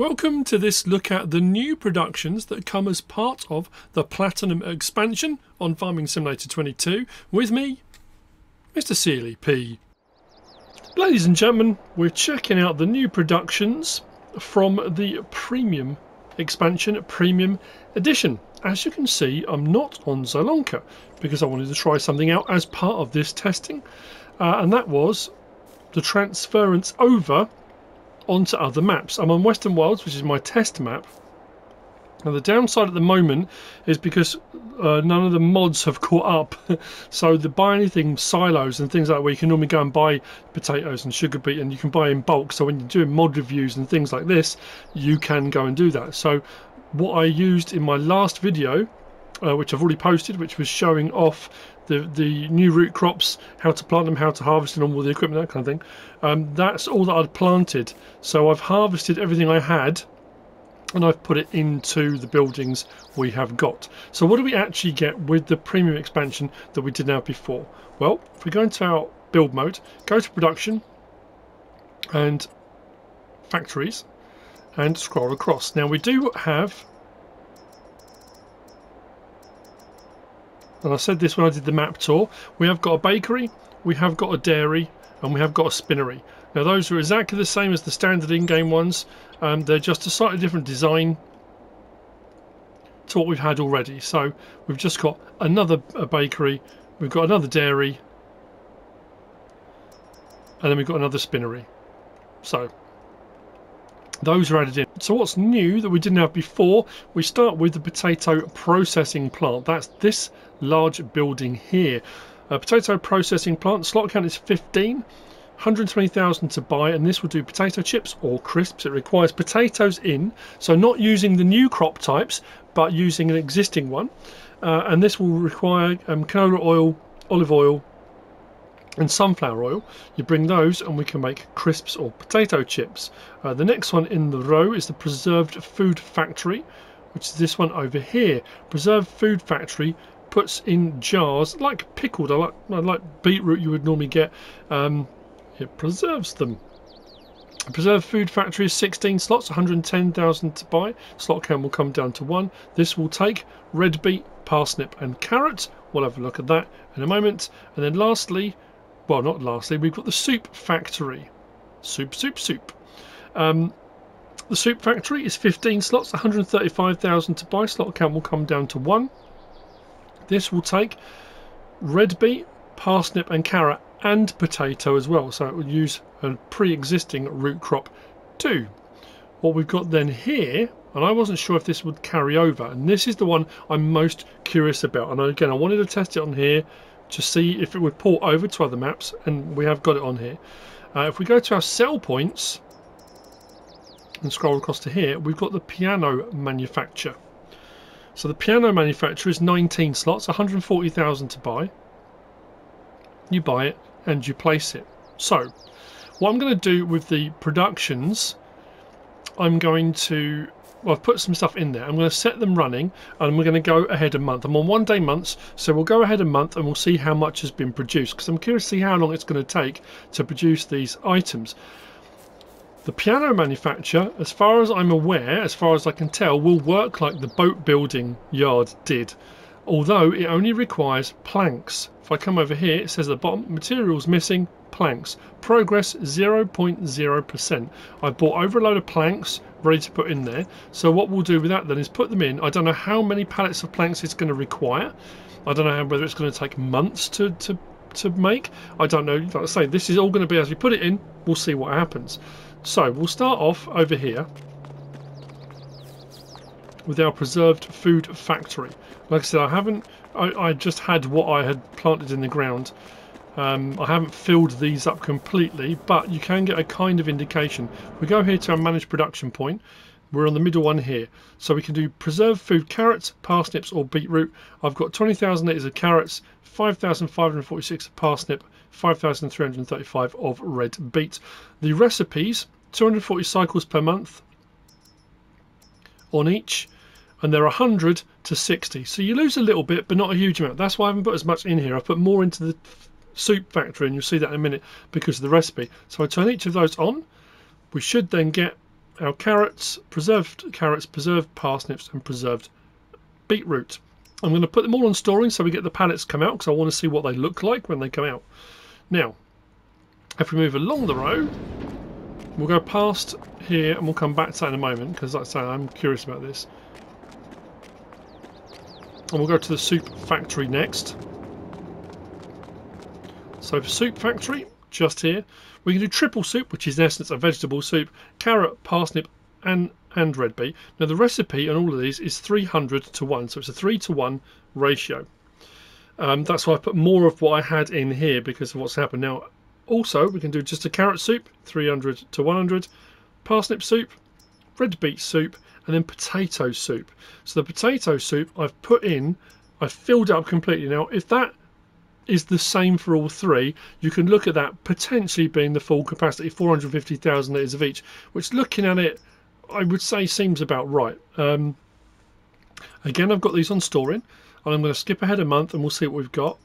Welcome to this look at the new productions that come as part of the Platinum expansion on Farming Simulator 22 with me, Mr. Sealy P. Ladies and gentlemen, we're checking out the new productions from the Premium expansion, Premium Edition. As you can see, I'm not on Zielonka because I wanted to try something out as part of this testing, uh, and that was the transference over onto other maps. I'm on Western Wilds, which is my test map. Now the downside at the moment is because uh, none of the mods have caught up. so the buy anything silos and things like that where you can normally go and buy potatoes and sugar beet and you can buy in bulk. So when you're doing mod reviews and things like this, you can go and do that. So what I used in my last video, uh, which I've already posted, which was showing off the the new root crops, how to plant them, how to harvest them, all the equipment, that kind of thing. Um, that's all that I'd planted. So I've harvested everything I had and I've put it into the buildings we have got. So what do we actually get with the premium expansion that we did now before? Well, if we go into our build mode, go to production and factories and scroll across. Now we do have and I said this when I did the map tour, we have got a bakery, we have got a dairy, and we have got a spinnery. Now those are exactly the same as the standard in-game ones, um, they're just a slightly different design to what we've had already. So we've just got another bakery, we've got another dairy, and then we've got another spinnery. So those are added in. So what's new that we didn't have before? We start with the potato processing plant. That's this large building here. A potato processing plant, slot count is 15. 120,000 to buy and this will do potato chips or crisps. It requires potatoes in, so not using the new crop types but using an existing one. Uh, and this will require um, canola oil, olive oil, and sunflower oil. You bring those and we can make crisps or potato chips. Uh, the next one in the row is the Preserved Food Factory, which is this one over here. Preserved Food Factory puts in jars like pickled, like, like beetroot you would normally get. Um, it preserves them. Preserved Food Factory is 16 slots, 110,000 to buy. Slot count will come down to one. This will take red beet, parsnip, and carrot. We'll have a look at that in a moment. And then lastly, well, not lastly, we've got the Soup Factory. Soup, soup, soup. Um, the Soup Factory is 15 slots, 135,000 to buy. Slot count will come down to one. This will take red beet, parsnip, and carrot, and potato as well. So it will use a pre-existing root crop too. What we've got then here, and I wasn't sure if this would carry over, and this is the one I'm most curious about. And again, I wanted to test it on here to see if it would port over to other maps and we have got it on here. Uh, if we go to our sell points and scroll across to here, we've got the piano manufacturer. So the piano manufacturer is 19 slots, 140,000 to buy. You buy it and you place it. So what I'm going to do with the productions, I'm going to well, I've put some stuff in there. I'm going to set them running and we're going to go ahead a month. I'm on one day months, so we'll go ahead a month and we'll see how much has been produced because I'm curious to see how long it's going to take to produce these items. The piano manufacturer, as far as I'm aware, as far as I can tell, will work like the boat building yard did, although it only requires planks. If I come over here, it says the bottom, materials missing, planks. Progress 0.0%. I bought over a load of planks ready to put in there. So what we'll do with that then is put them in. I don't know how many pallets of planks it's going to require. I don't know how, whether it's going to take months to, to, to make. I don't know. Like I say, this is all going to be as we put it in, we'll see what happens. So we'll start off over here with our preserved food factory. Like I said, I haven't, I, I just had what I had planted in the ground um, I haven't filled these up completely, but you can get a kind of indication. We go here to our manage production point. We're on the middle one here. So we can do preserved food carrots, parsnips or beetroot. I've got 20,000 litres of carrots, 5,546 of parsnip, 5,335 of red beet. The recipes, 240 cycles per month on each and they're 100 to 60 so you lose a little bit but not a huge amount that's why I haven't put as much in here I've put more into the soup factory and you'll see that in a minute because of the recipe. So I turn each of those on. We should then get our carrots, preserved carrots, preserved parsnips, and preserved beetroot. I'm going to put them all on storing so we get the pallets come out because I want to see what they look like when they come out. Now, if we move along the road, we'll go past here and we'll come back to that in a moment because like I say, I'm curious about this. And we'll go to the soup factory next. So for soup factory, just here, we can do triple soup, which is in essence a vegetable soup, carrot, parsnip, and and red beet. Now the recipe on all of these is 300 to 1, so it's a 3 to 1 ratio. Um, that's why I put more of what I had in here because of what's happened. Now also we can do just a carrot soup, 300 to 100, parsnip soup, red beet soup, and then potato soup. So the potato soup I've put in, I've filled it up completely. Now if that is the same for all three, you can look at that potentially being the full capacity, 450,000 litres of each, which looking at it I would say seems about right. Um, again, I've got these on storing, and I'm going to skip ahead a month and we'll see what we've got.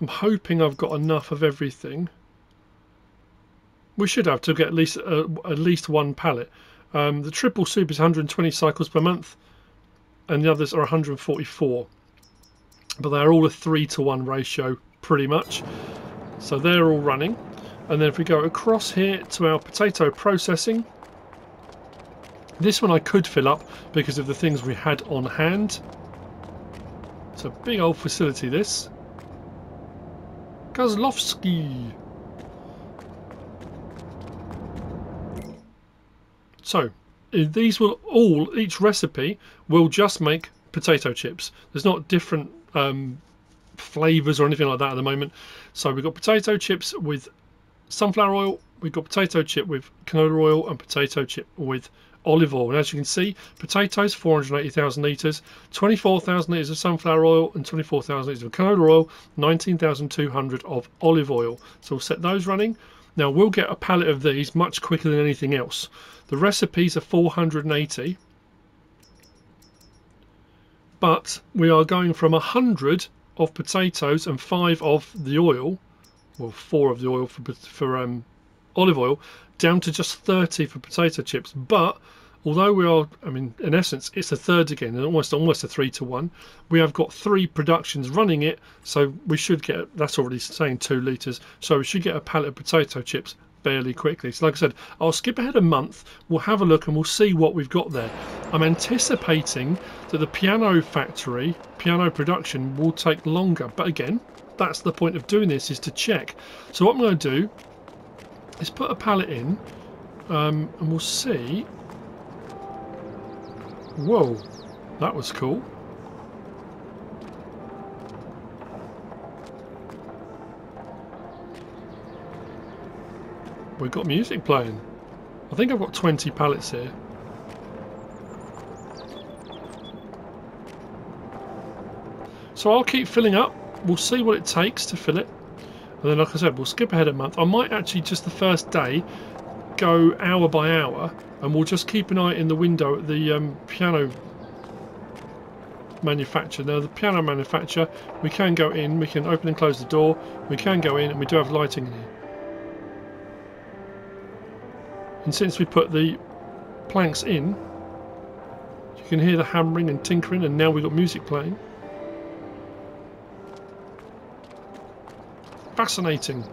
I'm hoping I've got enough of everything. We should have to get at least uh, at least one pallet. Um, the triple soup is 120 cycles per month, and the others are 144. But they're all a three to one ratio, pretty much. So they're all running. And then if we go across here to our potato processing, this one I could fill up because of the things we had on hand. It's a big old facility this. Kozlovsky. So, these will all, each recipe will just make potato chips. There's not different um, flavours or anything like that at the moment. So we've got potato chips with sunflower oil, we've got potato chip with canola oil and potato chip with olive oil. And as you can see, potatoes 480,000 litres, 24,000 litres of sunflower oil and 24,000 litres of canola oil, 19,200 of olive oil. So we'll set those running. Now we'll get a pallet of these much quicker than anything else. The recipes are 480 but we are going from 100 of potatoes and 5 of the oil well 4 of the oil for, for um, olive oil down to just 30 for potato chips. But although we are, I mean, in essence, it's a third again, almost almost a three to one. We have got three productions running it, so we should get. That's already saying two liters, so we should get a pallet of potato chips fairly quickly. So, like I said, I'll skip ahead a month. We'll have a look and we'll see what we've got there. I'm anticipating that the piano factory, piano production, will take longer. But again, that's the point of doing this is to check. So what I'm going to do Let's put a pallet in um, and we'll see. Whoa, that was cool. We've got music playing. I think I've got 20 pallets here. So I'll keep filling up. We'll see what it takes to fill it. And then, like I said, we'll skip ahead a month. I might actually just the first day go hour by hour, and we'll just keep an eye in the window at the um, piano manufacturer. Now, the piano manufacturer, we can go in, we can open and close the door, we can go in, and we do have lighting in here. And since we put the planks in, you can hear the hammering and tinkering, and now we've got music playing. Fascinating.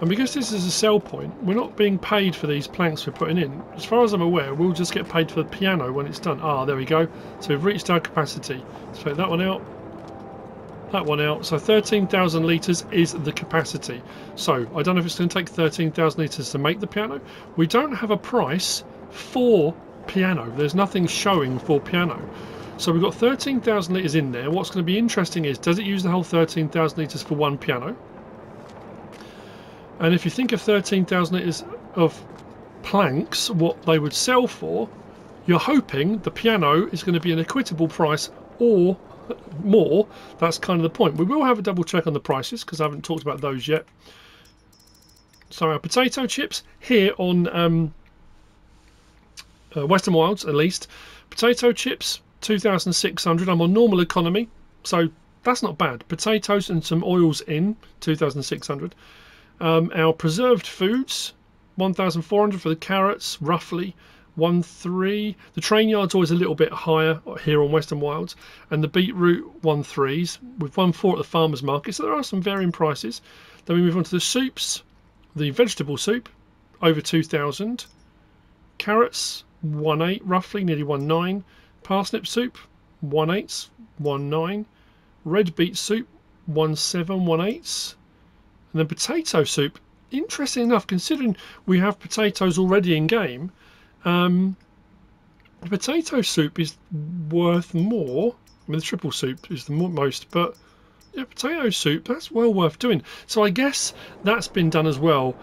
And because this is a sell point, we're not being paid for these planks we're putting in. As far as I'm aware, we'll just get paid for the piano when it's done. Ah, there we go. So we've reached our capacity. Let's take that one out. That one out. So 13,000 litres is the capacity. So I don't know if it's going to take 13,000 litres to make the piano. We don't have a price for piano. There's nothing showing for piano. So we've got 13,000 litres in there. What's going to be interesting is, does it use the whole 13,000 litres for one piano? And if you think of 13,000 litres of planks, what they would sell for, you're hoping the piano is going to be an equitable price or more. That's kind of the point. We will have a double check on the prices because I haven't talked about those yet. So our potato chips here on um, uh, Western Wilds at least. Potato chips, 2,600. I'm on normal economy, So that's not bad. Potatoes and some oils in 2,600. Um, our preserved foods 1,400 for the carrots, roughly. One three. The train yard's always a little bit higher here on Western Wilds, and the beetroot one threes with one four at the farmers market. So there are some varying prices. Then we move on to the soups. The vegetable soup over two thousand. Carrots one eight roughly, nearly one nine. Parsnip soup one eight, one nine. Red beet soup one seven, one eight. And then potato soup interesting enough, considering we have potatoes already in game, um, potato soup is worth more. I mean, the triple soup is the most, but yeah, potato soup, that's well worth doing. So I guess that's been done as well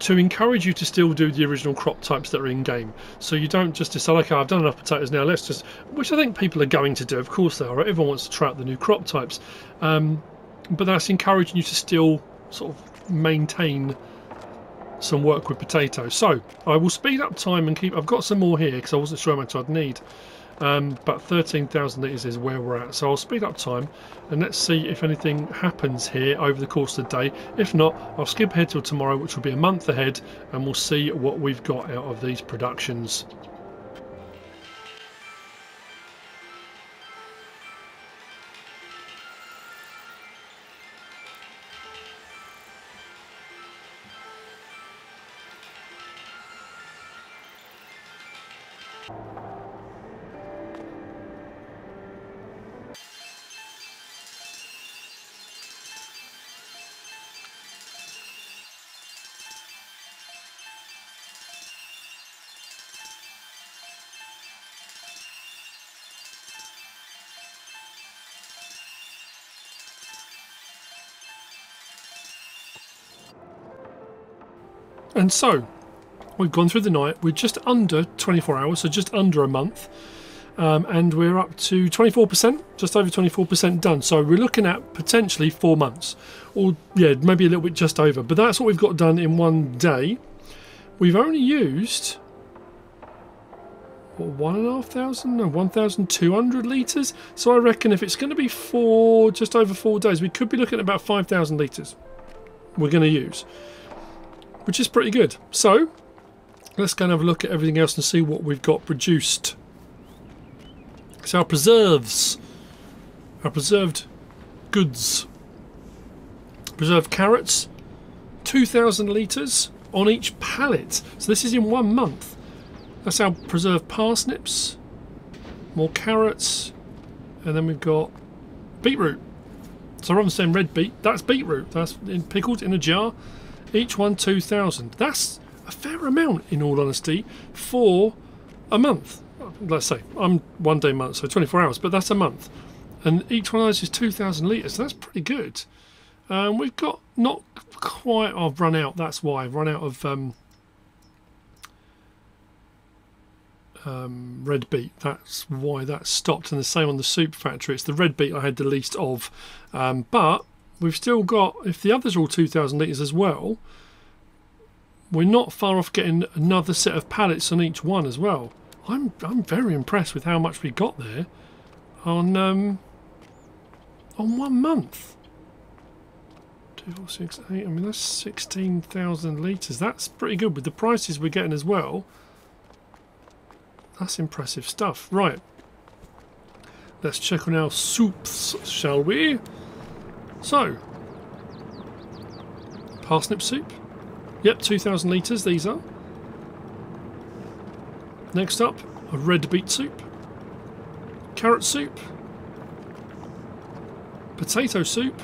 to encourage you to still do the original crop types that are in game. So you don't just decide, okay, I've done enough potatoes now, let's just, which I think people are going to do. Of course they are. Everyone wants to try out the new crop types. Um, but that's encouraging you to still sort of maintain some work with potatoes. So I will speed up time and keep. I've got some more here because I wasn't sure how much I'd need. Um, but 13,000 litres is where we're at. So I'll speed up time and let's see if anything happens here over the course of the day. If not, I'll skip ahead till tomorrow, which will be a month ahead, and we'll see what we've got out of these productions. And so, we've gone through the night. We're just under 24 hours, so just under a month. Um, and we're up to 24%, just over 24% done. So we're looking at potentially four months, or yeah, maybe a little bit just over. But that's what we've got done in one day. We've only used what, one and a half thousand, no, 1,200 litres. So I reckon if it's going to be four, just over four days, we could be looking at about 5,000 litres. We're going to use which is pretty good. So, let's go and have a look at everything else and see what we've got produced. So our preserves, our preserved goods, preserved carrots, 2,000 litres on each pallet. So this is in one month. That's our preserved parsnips, more carrots, and then we've got beetroot. So than saying red beet, that's beetroot. That's in, pickled in a jar. Each one 2,000. That's a fair amount, in all honesty, for a month. Let's say I'm one day month, so 24 hours, but that's a month. And each one of those is 2,000 litres, so that's pretty good. Um, we've got not quite, I've run out, that's why, I've run out of um, um, red beet. That's why that stopped. And the same on the soup factory. It's the red beet I had the least of. Um, but we've still got, if the others are all 2,000 litres as well, we're not far off getting another set of pallets on each one as well. I'm I'm very impressed with how much we got there on um, on one month. Two, four, six, eight. I mean that's sixteen thousand litres. That's pretty good with the prices we're getting as well. That's impressive stuff. Right. Let's check on our soups, shall we? So, parsnip soup. Yep, 2,000 litres these are. Next up, a red beet soup. Carrot soup. Potato soup,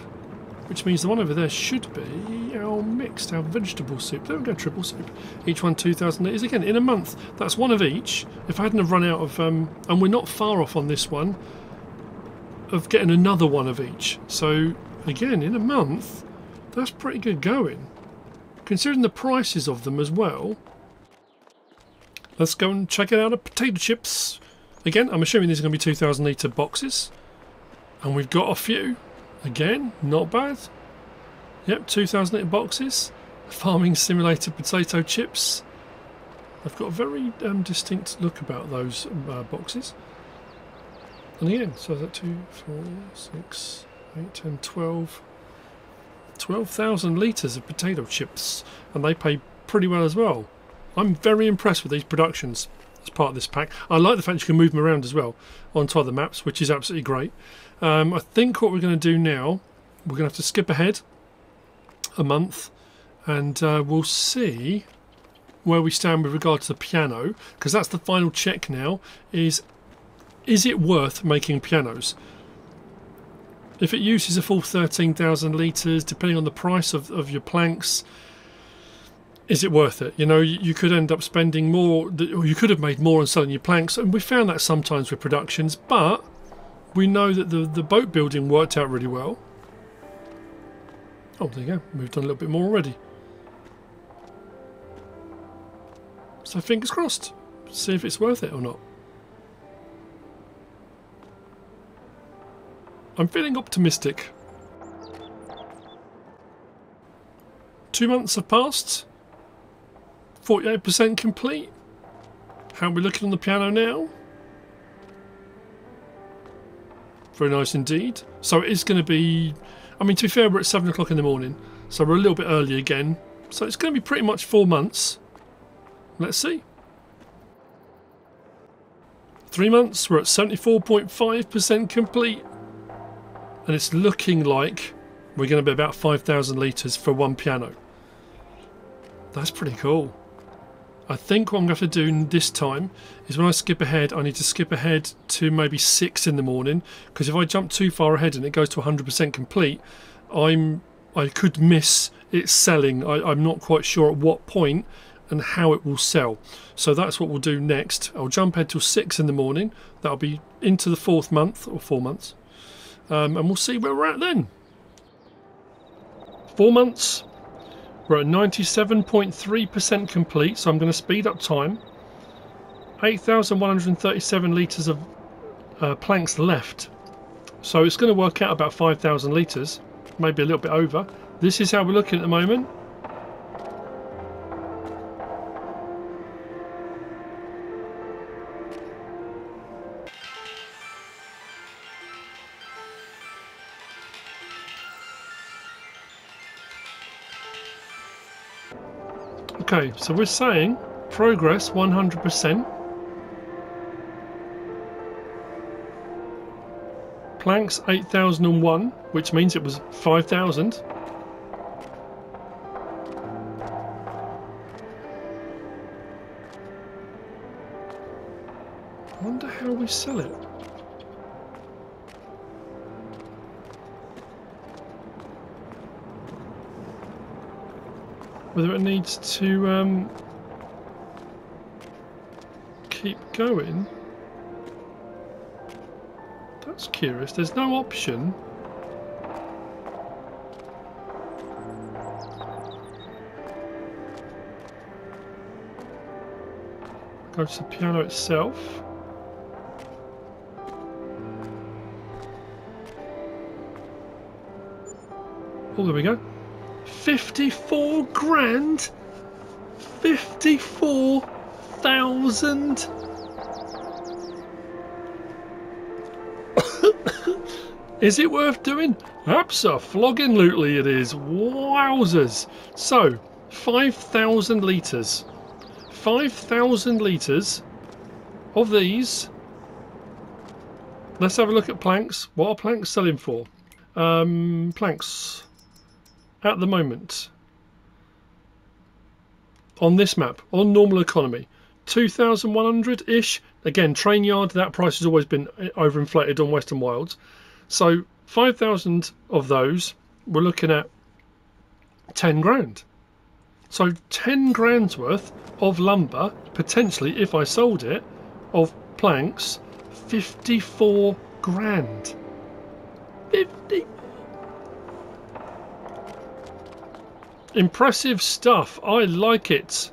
which means the one over there should be our mixed, our vegetable soup. There we go, triple soup. Each one 2,000 litres. Again, in a month, that's one of each. If I hadn't have run out of, um, and we're not far off on this one, of getting another one of each. So Again, in a month, that's pretty good going. Considering the prices of them as well. Let's go and check it out of potato chips. Again, I'm assuming these are going to be 2,000 litre boxes. And we've got a few. Again, not bad. Yep, 2,000 litre boxes. Farming Simulator potato chips. They've got a very um, distinct look about those uh, boxes. And again, so that 2, 4, 6, 8, 10, 12. 12,000 litres of potato chips. And they pay pretty well as well. I'm very impressed with these productions as part of this pack. I like the fact you can move them around as well on top of maps, which is absolutely great. Um, I think what we're going to do now, we're going to have to skip ahead a month and uh, we'll see where we stand with regard to the piano because that's the final check now is is it worth making pianos if it uses a full 13,000 litres depending on the price of, of your planks is it worth it you know you, could end up spending more or you could have made more on selling your planks and we found that sometimes with productions but we know that the, the boat building worked out really well oh there you go moved on a little bit more already So fingers crossed. See if it's worth it or not. I'm feeling optimistic. Two months have passed. 48% complete. How are we looking on the piano now? Very nice indeed. So it is going to be... I mean, to be fair, we're at 7 o'clock in the morning. So we're a little bit early again. So it's going to be pretty much four months. Let's see. Three months, we're at 74.5% complete. And it's looking like we're going to be about 5,000 litres for one piano. That's pretty cool. I think what I'm going to do this time is when I skip ahead, I need to skip ahead to maybe 6 in the morning. Because if I jump too far ahead and it goes to 100% complete, I'm I could miss it selling. I, I'm not quite sure at what point and how it will sell. So that's what we'll do next. I'll jump ahead till six in the morning. That'll be into the fourth month or four months. Um, and we'll see where we're at then. Four months. We're at 97.3% complete, so I'm going to speed up time. 8,137 litres of uh, planks left. So it's going to work out about 5,000 litres, maybe a little bit over. This is how we're looking at the moment. Okay, so we're saying progress 100%. Planks 8001, which means it was 5000. wonder how we sell it. Whether it needs to um, keep going. That's curious. There's no option. Go to the piano itself. Oh, there we go. 54 grand? 54,000? is it worth doing? Absolutely lootly it is. Wowzers. So, 5,000 litres. 5,000 litres of these. Let's have a look at planks. What are planks selling for? Um, planks at the moment. On this map on normal economy 2100 ish again train yard that price has always been eh, overinflated on western wilds so 5000 of those we're looking at 10 grand. So 10 grand's worth of lumber potentially if i sold it of planks 54 grand. 50 Impressive stuff. I like it.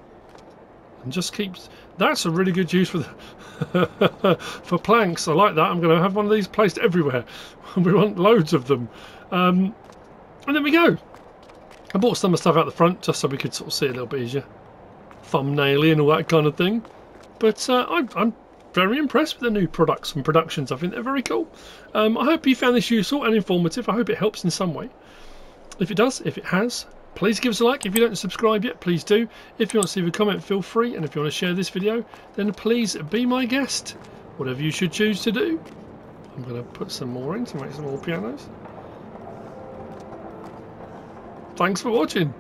And just keeps... That's a really good use for the, for planks. I like that. I'm going to have one of these placed everywhere. we want loads of them. Um, and there we go. I bought some of the stuff out the front just so we could sort of see a little bit easier. Thumbnailing and all that kind of thing. But uh, I'm, I'm very impressed with the new products and productions. I think they're very cool. Um, I hope you found this useful and informative. I hope it helps in some way. If it does, if it has, please give us a like. If you don't subscribe yet, please do. If you want to leave a comment, feel free. And if you want to share this video, then please be my guest. Whatever you should choose to do. I'm going to put some more in to make some more pianos. Thanks for watching.